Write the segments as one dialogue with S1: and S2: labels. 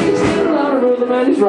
S1: he's still on the rhythm and he's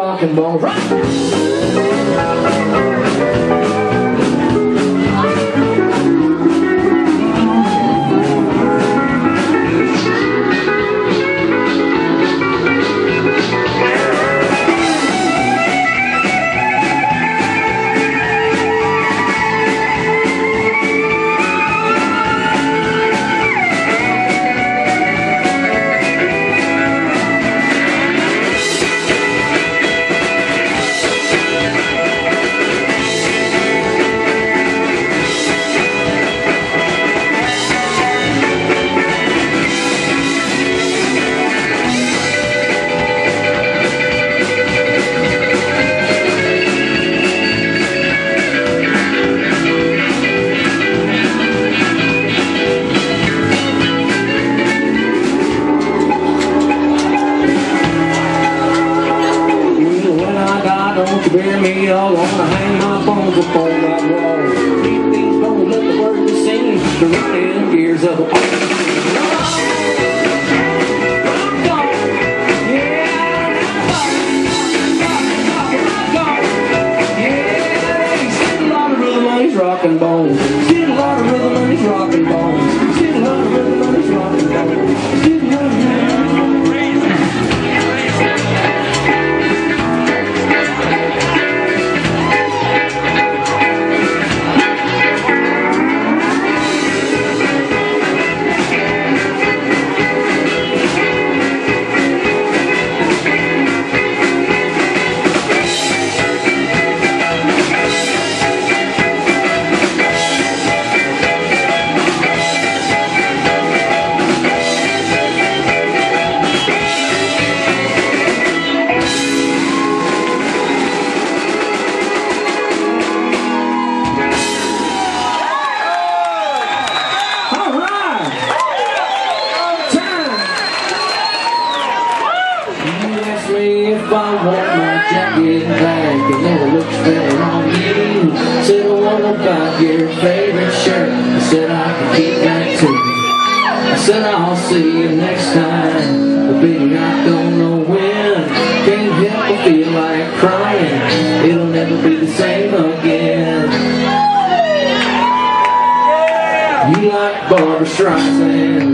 S1: getting a like Barbra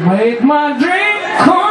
S1: Make my dream come